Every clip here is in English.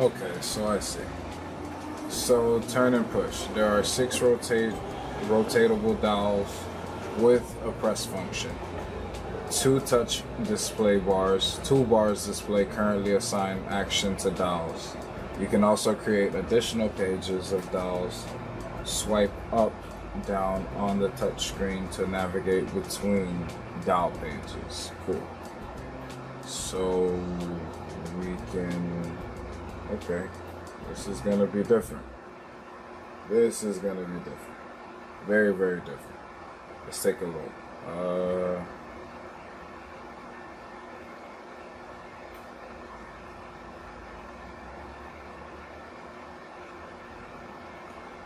Okay, so I see. So turn and push. There are six rotate rotatable dials with a press function. Two touch display bars. Two bars display currently assigned action to dials. You can also create additional pages of dials. Swipe up, down on the touch screen to navigate between dial pages. Cool. So we can okay. This is gonna be different. This is gonna be different. Very, very different. Let's take a look. Uh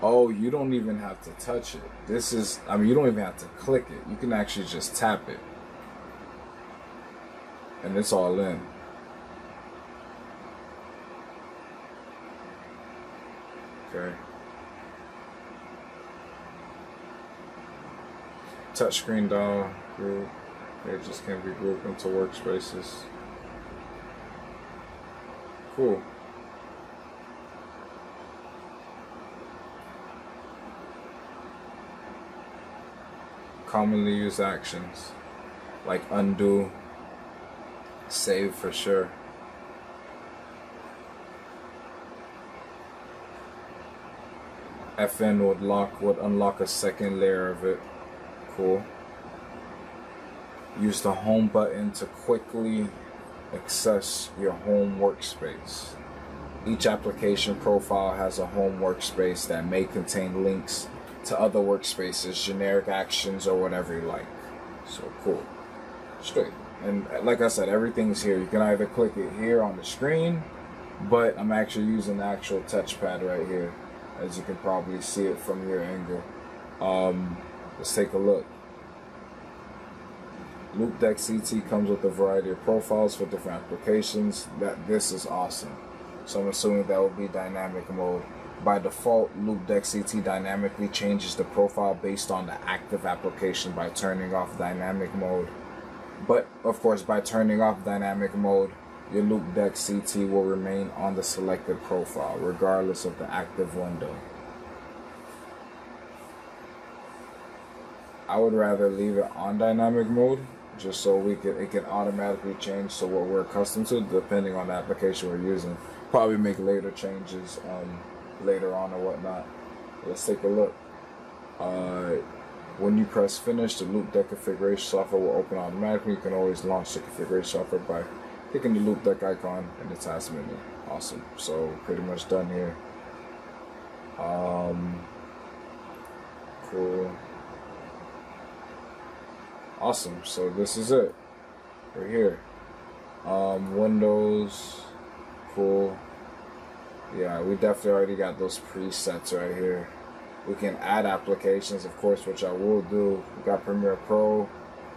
Oh, you don't even have to touch it. This is, I mean, you don't even have to click it. You can actually just tap it. And it's all in. Okay. Touchscreen dial group. It just can be grouped into workspaces. Cool. Commonly used actions like undo, save for sure. FN would lock would unlock a second layer of it. Cool. Use the home button to quickly access your home workspace. Each application profile has a home workspace that may contain links to other workspaces, generic actions, or whatever you like. So cool. Straight. And like I said, everything's here. You can either click it here on the screen, but I'm actually using the actual touchpad right here as you can probably see it from your angle. Um, let's take a look. Loupedeck CT comes with a variety of profiles for different applications. That this is awesome. So I'm assuming that will be dynamic mode. By default, Loupedeck CT dynamically changes the profile based on the active application by turning off dynamic mode. But of course, by turning off dynamic mode, your Loupedeck CT will remain on the selected profile regardless of the active window. I would rather leave it on dynamic mode just so we can it can automatically change to what we're accustomed to depending on the application we're using. Probably make later changes um, later on or whatnot. Let's take a look. Uh, when you press finish, the Loupedeck configuration software will open automatically. You can always launch the configuration software by clicking the Loupedeck icon in the task menu. Awesome. So pretty much done here. Um, cool. Awesome. So this is it. We're here. Um, Windows. Cool. Yeah, we definitely already got those presets right here. We can add applications, of course, which I will do. We got Premiere Pro,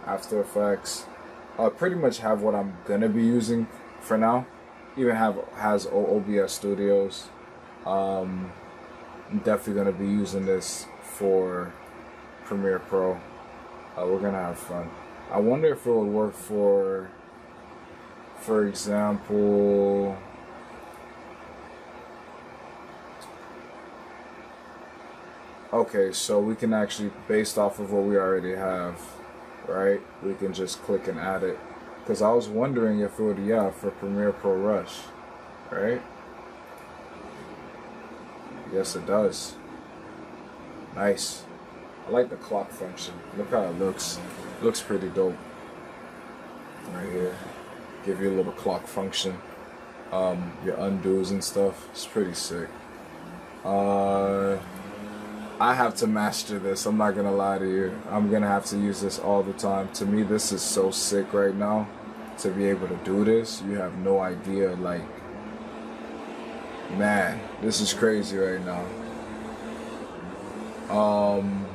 After Effects. I pretty much have what I'm gonna be using for now. Even have has OBS Studios. Um, I'm definitely gonna be using this for Premiere Pro. Uh, we're gonna have fun. I wonder if it would work for, for example. Okay, so we can actually, based off of what we already have, right? We can just click and add it. Because I was wondering if it would, yeah, for Premiere Pro Rush, right? Yes, it does. Nice. I like the clock function. Look how it looks. Looks pretty dope. Right here. Give you a little clock function. Um, your undos and stuff. It's pretty sick. Uh, I have to master this. I'm not gonna lie to you. I'm gonna have to use this all the time. To me, this is so sick right now. To be able to do this, you have no idea. Like, man, this is crazy right now. Um,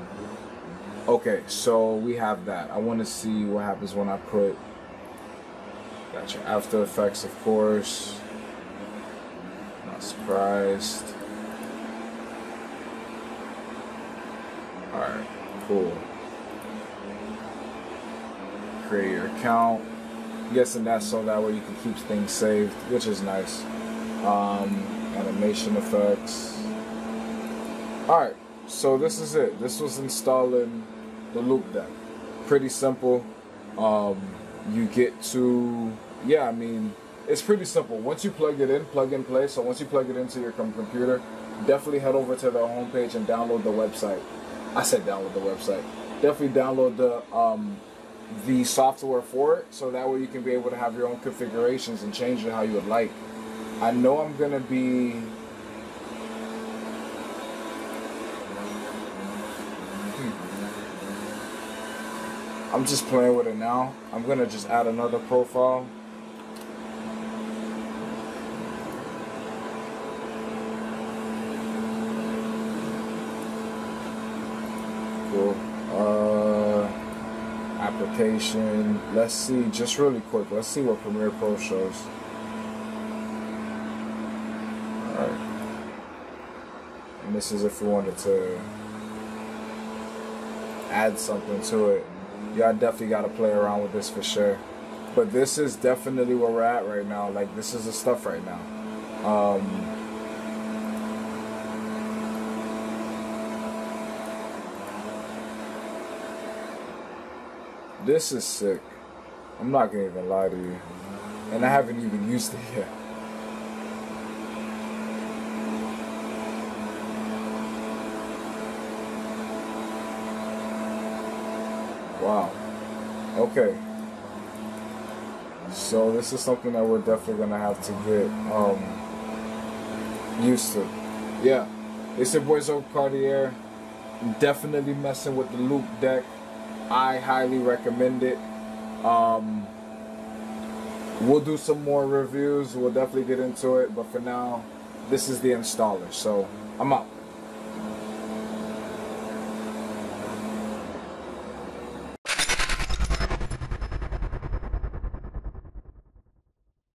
okay, so we have that. I want to see what happens when I put. Got your After Effects, of course. Not surprised. Alright, cool. Create your account. I'm guessing that's so that way you can keep things saved, which is nice. um, animation effects. Alright, so this is it. This was installing the Loupedeck. Pretty simple. Um, you get to, yeah, I mean, it's pretty simple. Once you plug it in, plug and play. So once you plug it into your computer, definitely head over to their homepage and download the website. I said download the website. Definitely download the um, the software for it, so that way you can be able to have your own configurations and change it how you would like. I know I'm gonna be. Hmm. I'm just playing with it now. I'm gonna just add another profile. Uh, application. Let's see, just really quick. Let's see what Premiere Pro shows. And this is if we wanted to add something to it. Y'all definitely got to play around with this for sure. But this is definitely where we're at right now. Like, this is the stuff right now. Um, This is sick. I'm not gonna even lie to you. And I haven't even used it yet. Wow. Okay. So this is something that we're definitely gonna have to get um used to. Yeah. It's your boy Zoe Cartier. Definitely messing with the loop deck. I highly recommend it. Um, we'll do some more reviews. We'll definitely get into it. But for now, this is the installer. So I'm out.